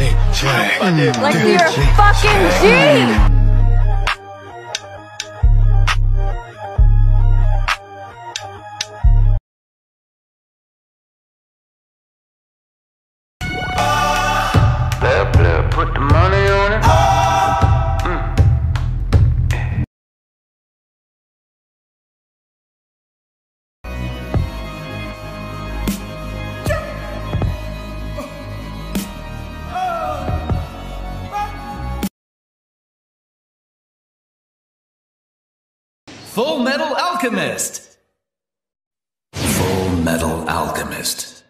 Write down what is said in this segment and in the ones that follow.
Like you're fucking G! Full Metal Alchemist. Full Metal Alchemist.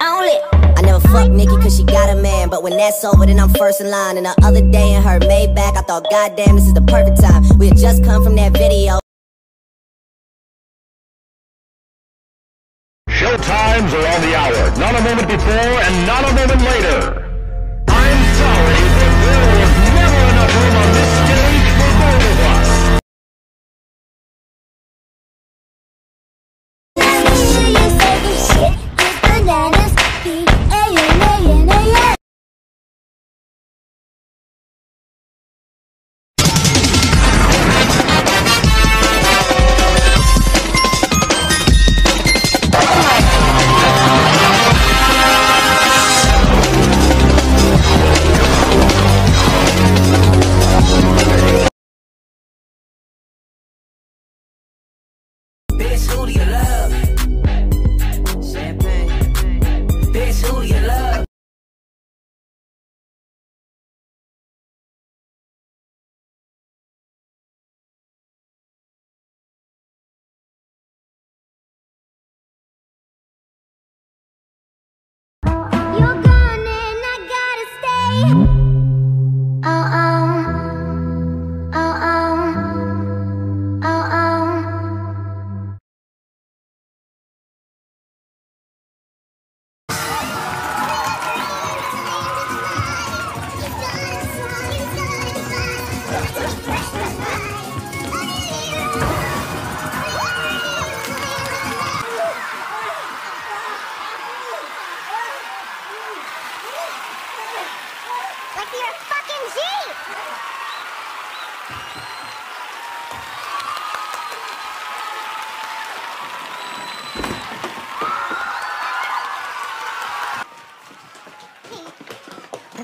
Only. I never fuck Nicki cause she got a man. But when that's over, then I'm first in line. And the other day in her Maybach, I thought, goddamn, this is the perfect time. We had just come from that video. Show times are on the hour. Not a moment before and not a moment later.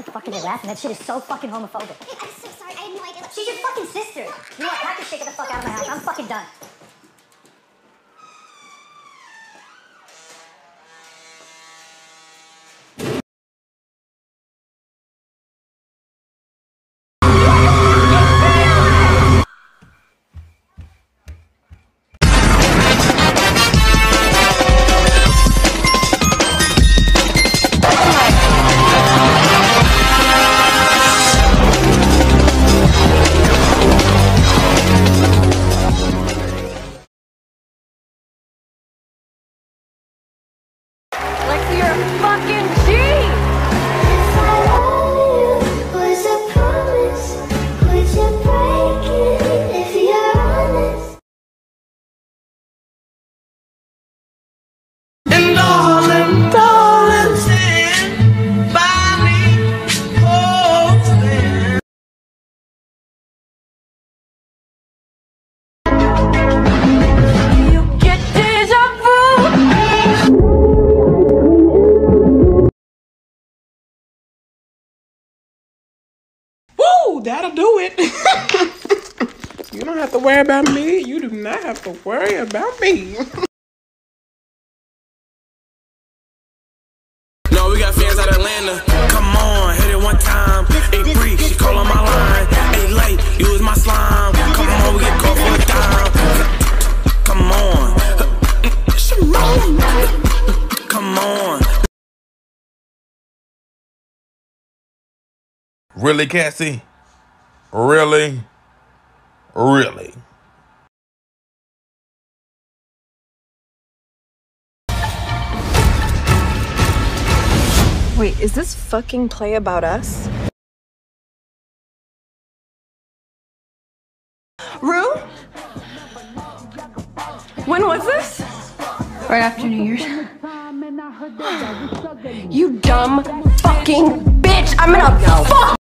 What the fuck are laughing? That shit is so fucking homophobic. I'm so sorry, I had no idea She's your fucking sister. You know what? Pack this shit, get the fuck out of my house. I'm fucking done. Woo, that'll do it. you don't have to worry about me. You do not have to worry about me. Really, Cassie? Really? Really? Wait, is this fucking play about us? Rue? When was this? Right after New Year's. You dumb fucking bitch! I'm gonna fuck!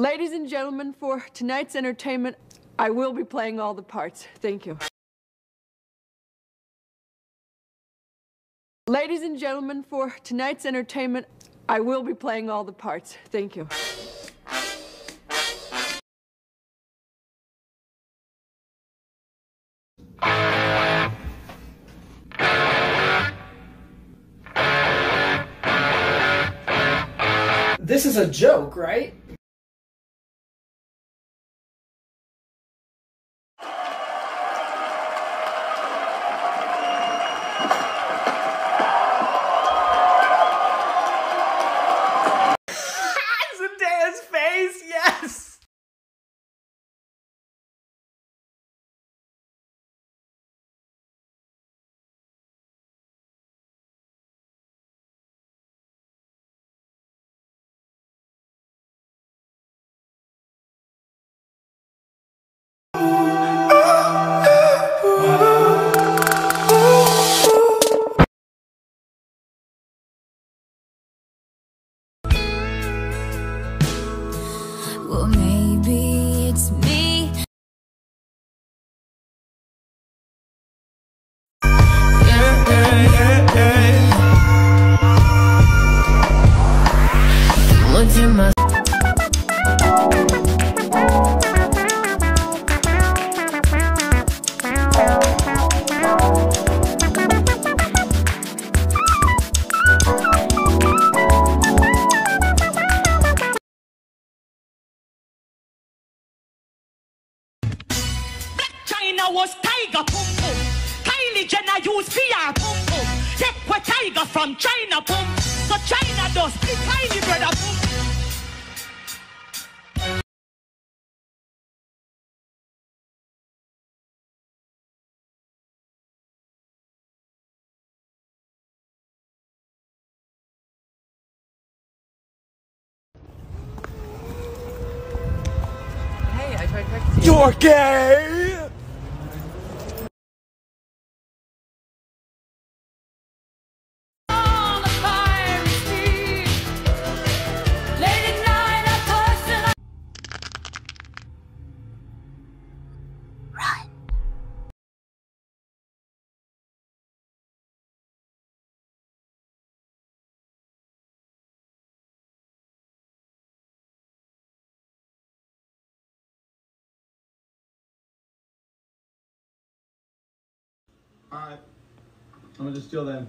Ladies and gentlemen, for tonight's entertainment, I will be playing all the parts. Thank you. Ladies and gentlemen, for tonight's entertainment, I will be playing all the parts. Thank you. This is a joke, right? My China was tiger pum pum. Kylie Jenner used VR pum tiger from China pum. So China does the Kylie brother texting You're gay. Alright. I'm gonna just steal them.